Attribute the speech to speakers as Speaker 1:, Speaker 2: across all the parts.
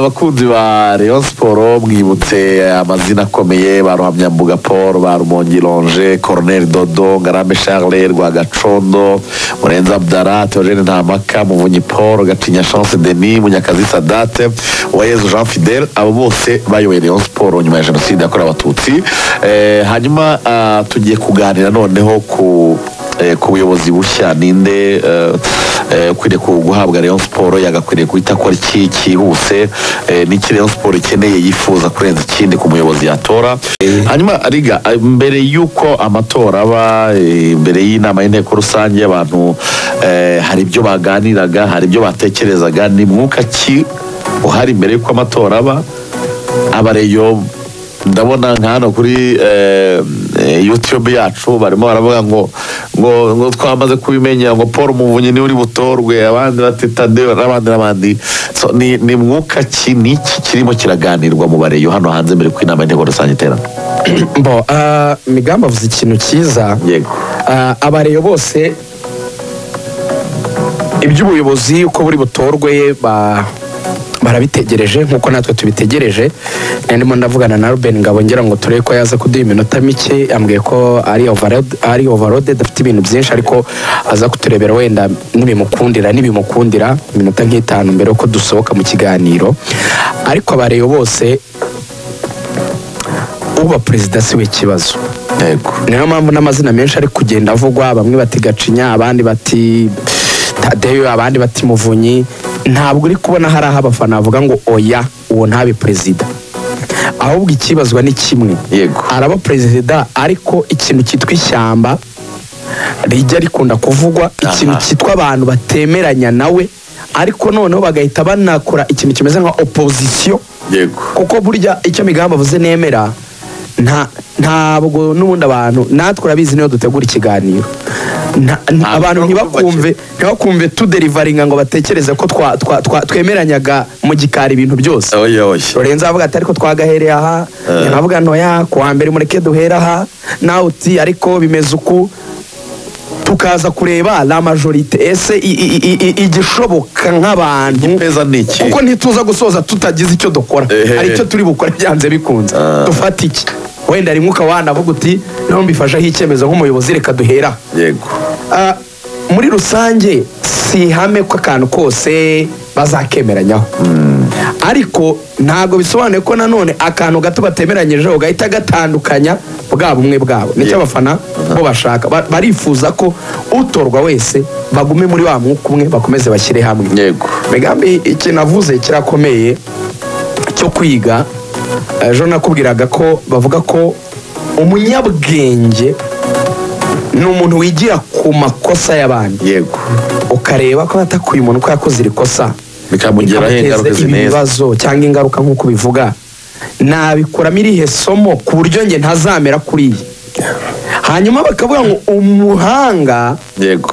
Speaker 1: abakunzi ba Rayon Sport mwibutse amazina akomeye ba Ruhamyambuga Paul ba Rumongi Longe Cornel Dodo Ngarambe Charles Rwagacondo Murenza Abdara Theogene Ntamaka Muvunyi Paul Gatinya Chance Denis Munyakazi Sadate Uwayezu Jean Fidel abo bose bayoboye Rayon Sport nyuma ya jenoside yakorewe abatutsi. Eh, hanyuma ah, tugiye kuganira noneho ku ku buyobozi bushya ninde eh, eh, ukwiriye guhabwa Rayon Sport yagakwiriye guhita akora iki cyihuse? Eh, n'iki Rayon Sport ikeneye yifuza kurenza ikindi ku muyobozi yatora? Hanyuma riga eh, mbere y'uko amatora aba eh, mbere y'inama y'inteko rusange abantu eh, hari ibyo baganiraga hari ibyo batekerezaga ni mwuka ki uhari mbere y'uko amatora aba? Abareyo ndabona nka hano kuri eh, eh, youtube yacu barimo baravuga ngo ngo ngo twamaze kubimenya ngo paul muvunyi ni we uri butorwe abandi bati tadeo n'abandi n'abandi. Ni, mwuka ki ni iki kirimo kiraganirwa mu bareyo hano hanze mbere ko inama y'inteko rusange iterana?
Speaker 2: Bo ah, migambi avuze ikintu cyiza.
Speaker 1: Yego.
Speaker 2: Ah, abareyo bose iby'ubuyobozi uko buri butorwe ba- barabitegereje nk'uko natwe tubitegereje. Ndimo ndavugana na ruben ngabo ngira ngo turebe ko yaza kuduha iminota mike. Yambwiye ko ari ari overloaded afite ibintu byinshi ariko aza kuturebera wenda nibimukundira nibimukundira iminota nk'itanu mbere yuko dusohoka mu kiganiro. Ariko abareyo bose uba perezida si we kibazo. Niyo mpamvu n'amazina menshi ari kugenda avugwa bamwe bati gacinya abandi bati tadeyo abandi bati muvunyi. Ntabwo uri kubona hari aho abafana bavuga ngo oya uwo ntabe perezida. Ahubwo ikibazwa ni kimwe.
Speaker 1: Yego.
Speaker 2: araba perezida ariko ikintu cyitwa ishyamba rijya rikunda kuvugwa ikintu cyitwa abantu batemeranya nawe ariko noneho bagahita banakora ikintu kimeze nka opozisiyo
Speaker 1: yego.
Speaker 2: Kuko burya icyo migambi avuze nemera nta ntabwo n'ubundi abantu natwe urabizi niyo dutegura ikiganiro. Abantu ntibakumve ntibakumve tuderivaringa ngo batekereze ko twemeranyaga mu gikari ibintu byose. Lorenzo avuga ati ariko twagahereye aha.
Speaker 1: Eh.
Speaker 2: nkavuga ntoya ku wa mbere mureke duhere aha. Nawe uti ariko bimeze uku tukaza kureba la majorite. Ese igishoboka nk'abantu kuko ntituza gusoza tutagize icyo dukora. Hari icyo turi bukore byanze bikunze.
Speaker 1: Ah.
Speaker 2: dufata iki? Wenda rimwe ukaba wanavuga uti naho mbifasheho icyemezo nk'umuyobozi reka duhera
Speaker 1: yego.
Speaker 2: Ah, muri rusange si ihame ko akantu kose bazakemeranyaho. Ariko ntabwo bisobanuye ko nanone akantu gato batemeranyijeho gahita gatandukanya bwa bumwe bwabo. Nicyo abafana bo bashaka. Ba- barifuza ko utorwa wese bagume muri wa mwuka umwe bakomeze bashyire hamwe.
Speaker 1: Yego.
Speaker 2: Migambi ikintu avuze kirakomeye cyo kwiga ejo nakubwiraga ko bavuga ko umunyabwenge ni umuntu wigira ku makosa y'abandi.
Speaker 1: Yego.
Speaker 2: Ukareba ko atakuye umuntu ko yakoze iri kosa
Speaker 1: bikamugiraho ingaruka
Speaker 2: ibi
Speaker 1: zineza.
Speaker 2: bibazo cyangwa ingaruka nk'uko bivuga nabikuramo irihe somo ku buryo njye ntazamera kuriya hanyuma bakavuga ngo umuhanga
Speaker 1: yego.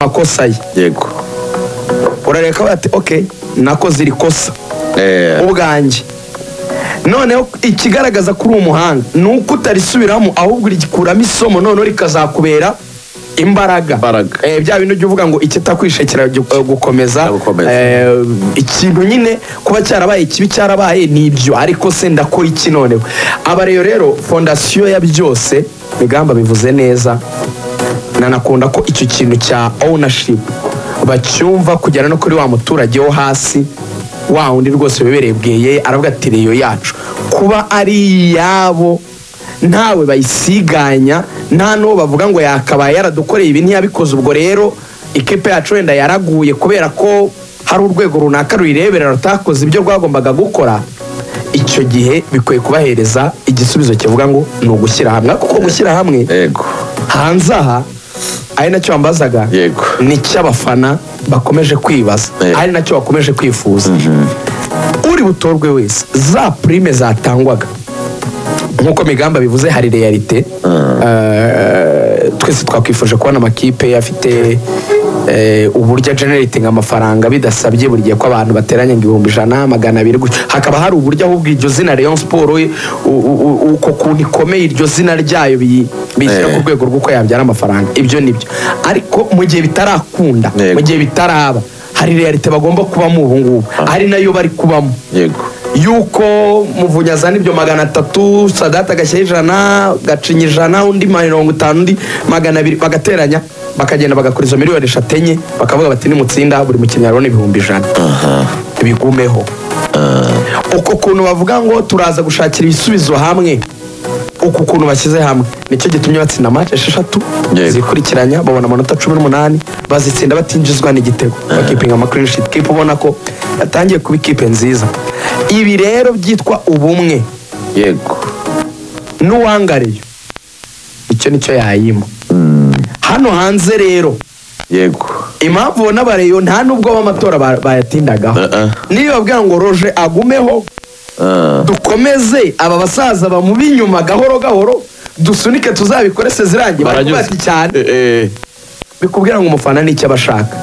Speaker 2: amakosa ye.
Speaker 1: Yego.
Speaker 2: Urareka bati ok nakoze iri kosa.
Speaker 1: Eh,
Speaker 2: ubwanjye. Noneho ikigaragaza ko uri umuhanga ni uko utarisubiramo ahubwo urikuramo isomo noneho rikazakubera imbaraga
Speaker 1: Imbaraga.
Speaker 2: Eh, bya bintu uvuga ngo ikitakwishe kiragukomeza
Speaker 1: Kiragukomeza.
Speaker 2: Eh, ikintu nyine kuba cyarabaye kibi cyarabaye ni ibyo ariko se ndakora iki noneho aba rero rero fondasiyo ya byose migamba bivuze neza nanakunda ko icyo kintu cya ownership bacyumva kugera no kuri wa muturage wo hasi wa wundi rwose wibereye bweye aravuga ati reyo yacu. Kuba ari iyabo ntawe bayisiganya nta n'uwo bavuga ngo yakabaye yaradukoreye ibi ntiyabikoze ubwo rero ikipe yacu wenda yaraguye kubera ko hari urwego runaka ruyireberera rutakoze ibyo rwagombaga gukora. Icyo gihe bikwiye kubahereza igisubizo kivuga ngo ni ugushyira hamwe. Kuko gushyira hamwe hanze aha ari na cyo
Speaker 1: wambazaga?
Speaker 2: Ni icy'abafana bakomeje kwibaza.
Speaker 1: Yego.
Speaker 2: ari na cyo bakomeje kwifuza. Uri butorwe wese za purime zatangwaga. Nk'uko migamba bivuze hari realite. Eh, twese twakwifuje kubona amakipe afite eh, uburyo ageneratinga amafaranga bidasabye buri gihe ko abantu bateranya ngo ibihumbi ijana magana abiri hakaba hari uburyo ahubwo iryo zina Rayon u- uko kuntu ikomeye iryo zina ryayo bishyira
Speaker 1: Eh.
Speaker 2: ku rwego rw'uko yabyara amafaranga. Ibyo ni byo ariko mu gihe bitarakunda mu gihe bitaraba hari realite bagomba kubamo ubu ngubu. Ari na yo bari kubamo.
Speaker 1: Yego.
Speaker 2: Yuko muvunyi azana ibyo magana atatu sadata agashyira ijana gacinya ijana undi mirongo itanu undi magana abiri bagateranya bakagenda bagakora izo miliyoni eshatu enye bakavuga bati nimutsinda buri mukinnyi arabona ibihumbi ijana. Bigumeho. Uko kuntu bavuga ngo turaza gushakira ibisubizo hamwe uku kuntu bashyize hamwe. Nicyo gitumye batsinda match esheshatu zikurikiranya babona amanota cumi n'umunani bazitsinda batinjizwa n'igitego. Bakipinga amakirinishiti kipe ubona ko yatangiye kuba ikipe nziza. Ibi rero byitwa ubumwe.
Speaker 1: Yego.
Speaker 2: N'uwangariye icyo ni cyo yayima. Hano hanze rero.
Speaker 1: Yego.
Speaker 2: Impamvu ubona abareyo nta nubwo b'amatora ba- bayatindagaho
Speaker 1: Uh-uh.
Speaker 2: niyo babwira ngo roje agumeho.
Speaker 1: Ah,
Speaker 2: dukomeze aba basaza bamubi inyuma gahoro gahoro. Dusunike tuzabikore sezirange ati cyane.
Speaker 1: Eh, eh.
Speaker 2: Bikubwira ngo umufana n'icyo aba ashaka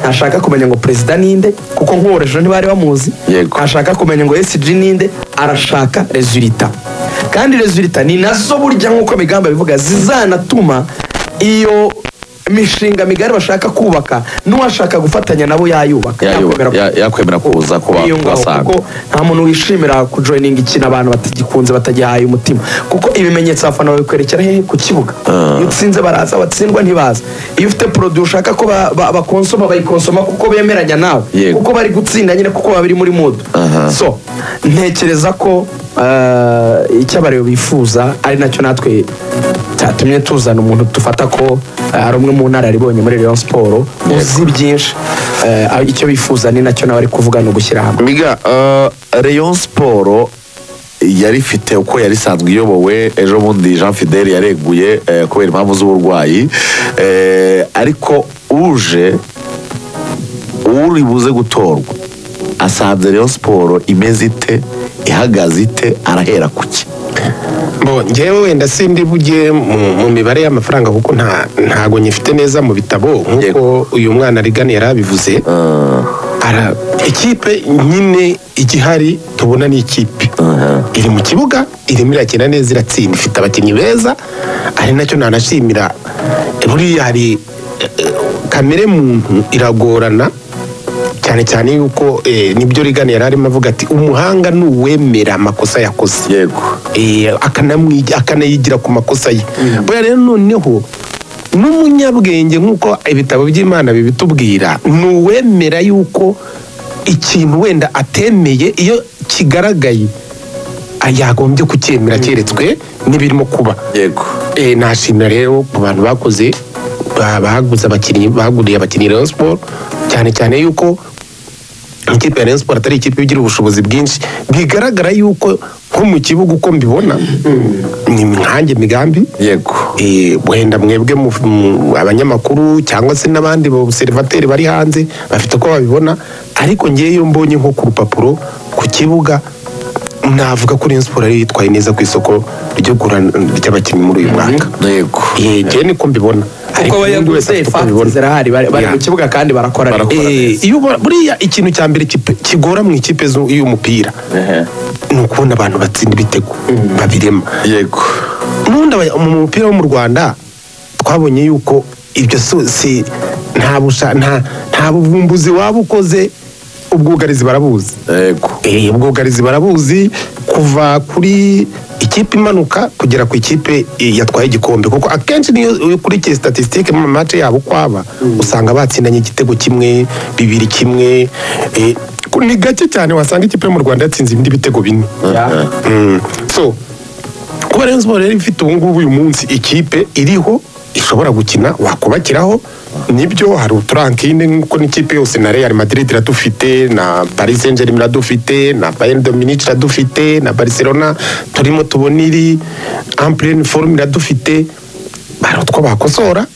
Speaker 2: ntashaka kumenya ngo perezida ninde kuko nk'uworeje ntibari bamuzi. Ntashaka kumenya ngo esg ninde arashaka rezulita kandi rezulita ni na zo burya nk'uko migamba bivuga zizanatuma iyo mishinga migari bashaka kubaka n'uwashaka gufatanya nabo yayubaka. Yakwemera
Speaker 1: ya- yakwemera kuza kubasanga
Speaker 2: kuko nta muntu wishimira kujoyininga ikintu abantu batagikunze batagihaye umutima. Kuko ibimenyetso abafana babikwerekera hehe ku kibuga. Iyo utsinze baraza watsindwa ntibaza. Iyo ufite poroduwi ushaka ko ba- ba- bakonsoma bayikonsoma kuko bemeranya nawe. Kuko bari gutsinda nyine kuko baba biri muri mudu so ntekereza ko eh, icyo abareba bifuza ari na cyo natwe cyatumye tuzana umuntu dufata ko eh, ari umwe mu nararibonye muri Rayon Sport uzi byinshi eh, icyo bifuza ni na cyo nawe ari kuvuga ni ugushyira hamwe.
Speaker 1: Miga uh, rayon siporo yari ifite uko yari isanzwe iyobowe ejo bundi jean fidele yareguye eh, kubera impamvu z'uburwayi. Eh, ariko uje uri buze gutorwa. Asanze rayon siporo imeze ite ihagaze ite arahera ku ki
Speaker 3: Bo, njyewe wenda sindi bujye mu, mibare y'amafaranga kuko nta ntago nyifite neza mu bitabo nk'uko uyu mwana rigani yari abivuze. Ara ikipe nyine igihari tubona ni ikipe. Iri mu kibuga irimo irakina neza iratsinda. Ifite abakinnyi beza ari na cyo nanashimira. Buriya hari eh, eh, kamere muntu iragorana. Cyane cyane yuko eh, ni byo rigani yari arimo avuga ati umuhanga ni uwemera amakosa yakoze.
Speaker 1: Yego.
Speaker 3: Eh, akanayigira ku makosa ye. Buriya rero noneho n'umunyabwenge nk'uko ibitabo by'imana bibitubwira ni uwemera yuko ikintu wenda atemeye iyo kigaragaye ah, yagombye kucyemera keretswe n'ibirimo kuba.
Speaker 1: Yego.
Speaker 3: Eh, nashimira rero ku bantu bakoze ba- baguze abakinnyi baguriye abakinnyi Rayon Sport cyane cyane yuko ikipe ya Rayon Sport atari ikipe igira ubushobozi bwinshi. Bigaragara yuko nko mu kibuga uko mbibona ni nkanjye migambi.
Speaker 1: Yego.
Speaker 3: Eh, wenda mwebwe abanyamakuru cyangwa se n'abandi obuserivateri bari hanze bafite uko babibona. Ariko ngewe iyo mbonye nko ku rupapuro ku kibuga navuga ko Rayon Sport ari yitwaye neza ku isoko ry'abakinnyi muri uyu mwaka.
Speaker 1: Yego.
Speaker 3: Eh, ngewe niko mbibona.
Speaker 2: Kuko abayaguze fagiti zirahari bari mu kibuga kandi barakora.
Speaker 3: Eh, iyo ubona- buriya ikintu cya mbere kigora mu ikipe y'umupira ni ukubona abantu batsinda ibitego babirema.
Speaker 1: Yego.
Speaker 3: N'ubundi mu mupira wo mu rwanda twabonye yuko ibyo so- si nta busha- nta nta buvumbuzi waba ukoze ubwugarizi barabuzi.
Speaker 1: Yego.
Speaker 3: Eh, ubwugarizi barabuzi kuva kuri ikipe imanuka kugera ku ikipe yatwaye igikombe kuko akenshi niyo ukurikiye statisitike mu mace yabo uko aba usanga batsindanye igitego kimwe bibiri kimwe ku- ni gake cyane wasanga ikipe yo mu rwanda yatsinze ibindi bitego bine
Speaker 2: Yeah.
Speaker 3: Mm. so kuba Rayon Sport rero ifite ubu ngubu uyu munsi ikipe iriho ishobora gukina wakubakiraho. Nibyo hari uturankine nk'uko n'ikipe yose na Real Madrid iradufite na Paris Saint Germain iradufite na Bayern de Munich iradufite na Barcelona turimo tubona iri en pleine forme iradufite. Hari utwo bakosora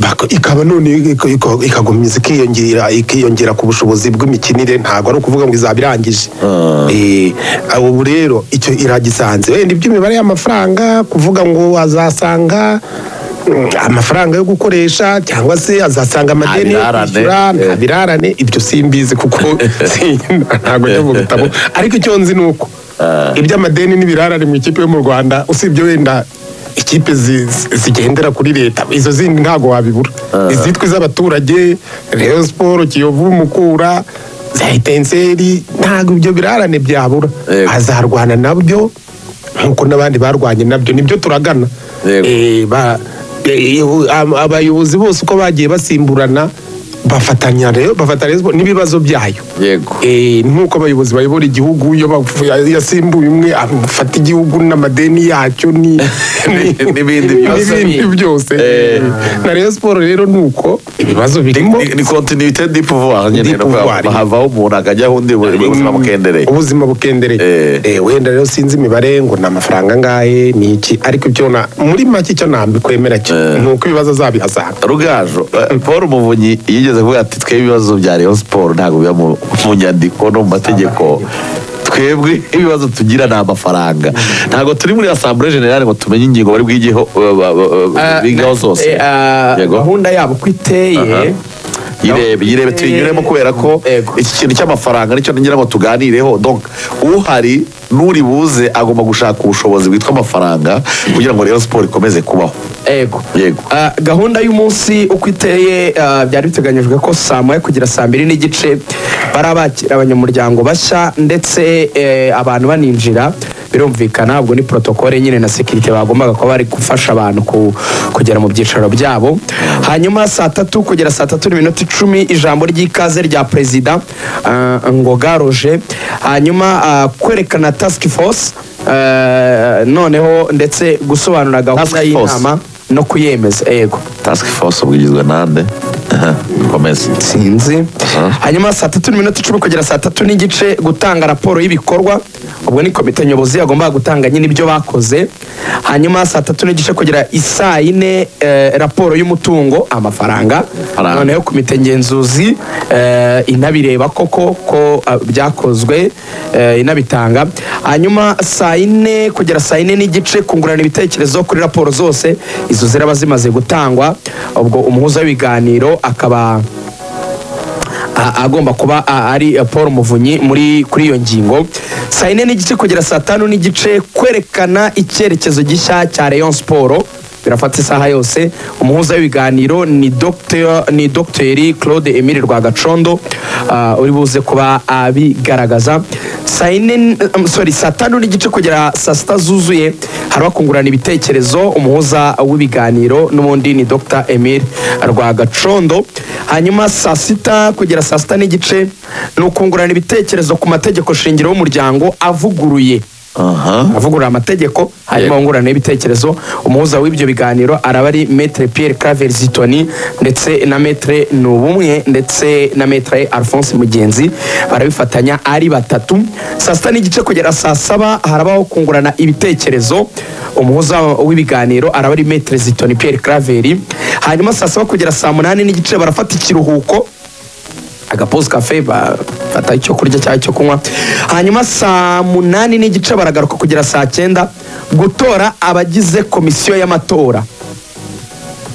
Speaker 3: bako- ikaba none ika- ika- ikakomeza ikiyongera ikiyongera ku bushobozi bw'imikinire. Ntabwo ari ukuvuga ngo izaba irangije Eh, ubu rero icyo iragisanze. Wenda iby'imibare y'amafaranga kuvuga ngo azasanga amafaranga yo gukoresha cyangwa se azasanga amadeni yo kwishyura nta
Speaker 1: Eh.
Speaker 3: birarane ibyo simbizi kuko ntabwo njya mu bitabo ariko icyo nzi ni uko iby'amadeni n'ibirarane mu ikipe yo mu rwanda usibye wenda ikipe zi- zi- zigendera kuri leta. Izo zindi ntabwo wabibura. Izitwa iz'abaturage Rayon Sport Kiyovu Mukura za Etenseri ntabwo ibyo birarane byabura. Hazarwana na byo nk'uko n'abandi barwanye na byo. Nibyo turagana. Eh, eh, ab- abayobozi bose uko bagiye basimburana bafatanya rero bafatanya n'ibibazo byayo.
Speaker 1: Yego.
Speaker 3: Eh, nk'uko abayobozi bayobora igihugu iyo yasimbuye umwe afata igihugu n'amadeni yacyo ni- ni-
Speaker 1: N'ibindi byose. Eh.
Speaker 3: na Rayon Sport rero ni uko ibibazo birimo
Speaker 1: ni continuité di pouvoir nyine havaho umuntu akajyaho undi ubuzima bukendereye.
Speaker 3: Ubuzima bukendereye.
Speaker 1: Eh.
Speaker 3: Wenda rero sinzi imibare ngo ni amafaranga angahe ni iki? Ariko ibyo muri make icyo nambikwemera cyo
Speaker 1: Eh.
Speaker 3: ni uko ibibazo azabihasanga
Speaker 1: rugajo paul muvunyi yigeze kuvuga ati twebwe ibibazo bya rayon sport ntabwo biba mu nyandiko no mu mategeko. Twebwe ibibazo tugira ni amafaranga. Ntabwo turi muri asambure generale ngo tumenye ingingo bari bwigeho eh, bigaho zose.
Speaker 2: Eh, ah, gahunda yabo uko iteye.
Speaker 1: Yirebe yirebe tuyinyuremo kubera ko
Speaker 2: Yego.
Speaker 1: iki kintu cy'amafaranga ni cyo ngira tuganireho donc uhari n'uri buze agomba gushaka ubushobozi bwitwa amafaranga kugira ngo rayon sport ikomeze kubaho
Speaker 2: Ego.
Speaker 1: Yego.
Speaker 2: Ah, gahunda y'umunsi uko iteye ah, byari biteganyijwe ko saa moya kugera saa mbiri n'igice bakira abanyamuryango bashya ndetse eh, abantu baninjira birumvikana ubwo ni protokole nyine na sekirite bagombaga kuba bari gufasha abantu ku- kugera mu byicaro byabo. Hanyuma saa tatu kugera saa tatu n'iminota icumi ijambo ry'ikaze rya perezida ah, ngoga roje hanyuma ah, kwerekana task force eh, noneho ndetse gusobanura gahunda y'inama no kuyemeza. Yego.
Speaker 1: Task force ubwigizwe nande? Aha, komeza.
Speaker 2: Sinzi. Hanyuma saa tatu n'iminota icumi kugera saa tatu n'igice gutanga raporo y'ibikorwa. Ubwo ni komite nyobozi yagombaga gutanga nyine ibyo bakoze. Hanyuma saa tatu n'igice kugera isaa yine eh, raporo y'umutungo amafaranga.
Speaker 1: Faranga.
Speaker 2: noneho komite ngenzuzi eh, inabireba koko ko ah, byakozwe eh, inabitanga. Hanyuma saa yine kugera saa yine n'igice kungurana ibitekerezo kuri raporo zose izo ziraba zimaze gutangwa. Ubwo umuhuza w'ibiganiro akaba agomba kuba ari paul muvunyi muri kuri iyo ngingo. Saa yine n'igice kugera saa tanu n'igice kwerekana icyerekezo gishya cya rayon siporo birafata isaha yose. Umuhuza w'ibiganiro ni ni dogiteri claude emile rwagacondo. Uri buze kuba abigaragaza. Saa yine um, sorry saa tanu n'igice kugera saa sita zuzuye haraba kungurana ibitekerezo umuhuza w'ibiganiro n'ubundi ni dr. Emile rwagacondo. Hanyuma saa sita kugera saa sita n'igice ni ukungurana ibitekerezo ku mategeko shingiro y'umuryango avuguruye. Avugurura amategeko hanyuma wungurana ibitekerezo umuhuza w'ibyo biganiro araba ari metre pierre claver zitoni ndetse na metre nubumwe ndetse na metre alphonse mugenzi. Barabifatanya ari batatu. Saa sita n'igice kugera saa saba harabaho kungurana ibitekerezo. Umuhuza w'ibiganiro araba ari metre zitoni pierre claver. Hanyuma saa saba kugera saa munani n'igice barafata ikiruhuko. Agapozi kafe bafata icyo kurya cyangwa icyo kunywa. Hanyuma saa munani n'igice baragaruka kugera saa cyenda gutora abagize komisiyo y'amatora.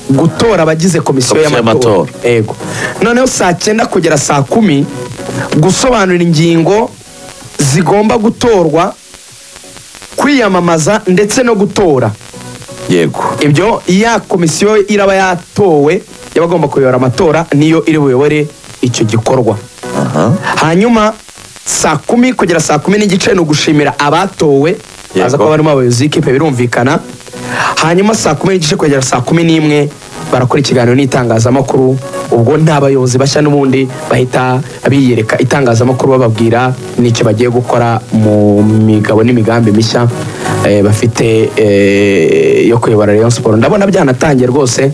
Speaker 2: Gutora abagize komisiyo y'amatora. yego. Noneho saa cyenda kugera saa kumi gusobanura ingingo zigomba gutorwa kwiyamamaza ndetse no gutora.
Speaker 1: Yego.
Speaker 2: Ibyo ya komisiyo iraba yatowe y'abagomba kuyobora amatora niyo iri buyobore icyo gikorwa. Hanyuma saa kumi kugera saa kumi n'igice ni ugushimira abatowe baza kuba barimo abayobozi b'ikipe birumvikana. Hanyuma saa kumi n'igice kugera saa kumi n'imwe barakora ikiganiro n'itangazamakuru. Ubwo nta bayobozi bashya n'ubundi bahita biyereka itangazamakuru bababwira n'icyo bagiye gukora mu migabo n'imigambi mishya eh, bafite eh, yo kuyobora Rayon Sport ndabona byanatangiye rwose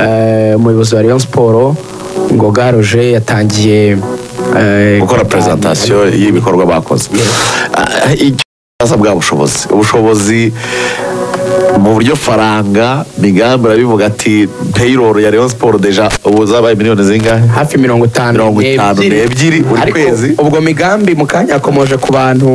Speaker 2: eh, umuyobozi wa Rayon Sport Ngoga Roger yatangiye
Speaker 1: gukora presentation y'ibikorwa bakoze Ah, icyo basa bwa bushobozi ubushobozi mu buryo faranga migambi arabivuga ati payroll ya Rayon Sport deja ubu zabaye miliyoni zingahe?
Speaker 2: Hafi mirongo itanu
Speaker 1: Mirongo itanu n'ebyiri. buri kwezi.
Speaker 2: ubwo migambi mu kanya yakomoje ku bantu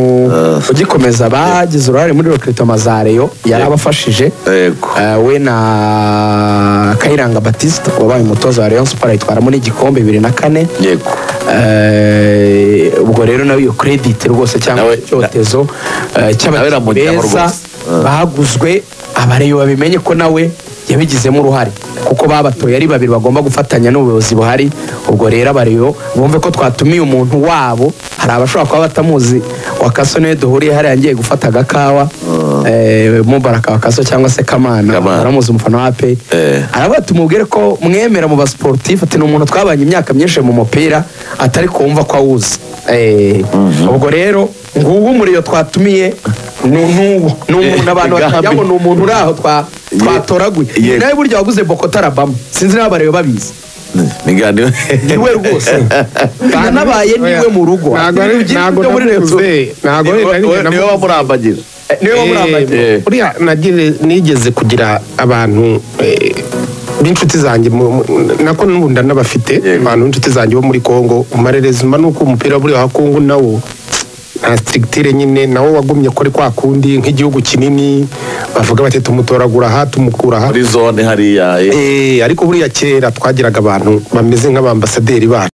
Speaker 2: ugikomeza bagize uruhare muri recruitment za Rayon yari abafashije.
Speaker 1: Yego.
Speaker 2: Eh, we na Kayiranga Baptiste wabaye umutoza wa Rayon Sport ayitwaramo n'igikombe bibiri na kane.
Speaker 1: Yego.
Speaker 2: Eh, ubwo rero nawe iyo credit rwose cyangwa icyotezo eh, cy'abakinnyi beza. Baguzwe abareyo babimenye ko nawe yabigizemo uruhare. Kuko babatoye ari babiri bagomba gufatanya n'ubuyobozi buhari ubwo rero abareyo bumve ko twatumiye umuntu wabo hari abashobora kuba batamuzi wakaso ni we duhuriye hariya ngiye gufata agakawa eh, mubaraka wakaso cyangwa se kamana aramuzi umufana wa pe
Speaker 1: Eh.
Speaker 2: aravuga tumubwire ko mwemera mu basportifu ati ni umuntu twabanye imyaka myinshi mu mupira atari kumva ko awuzi. Eh, ubwo rero nguwo umuriyo twatumiye ni n'uwo ni umuntu abantu
Speaker 1: Migambi.
Speaker 2: batagira ngo ni umuntu uri aho twa- twatoraguye
Speaker 1: Ye-
Speaker 2: nawe burya waguze bokota arabama sinzi niba bareba babizi. Niwe rwose. Yanabaye ni we mu rugo.
Speaker 3: Ntabwo
Speaker 2: ni we
Speaker 3: namuvuze.
Speaker 1: wamurambagije
Speaker 2: Eh, ni we wamurambagiye
Speaker 1: Eh.
Speaker 3: nagire nigeze kugira abantu eh, b'inshuti zanjye nako n'ubu ndanabafite
Speaker 1: Yego.
Speaker 3: abantu b'inshuti zanjye bo muri congo amarerezima ni uko umupira buriya wa congo nawo nta sitirigitire nyine nawo wagumye kuri kwa kundi nk'igihugu kinini bavuga bati tumutoragura aha tumukura aha
Speaker 1: muri zone hariya eh.
Speaker 3: Eh, ariko buriya kera twagiraga abantu bameze nk'abambasaderi bacu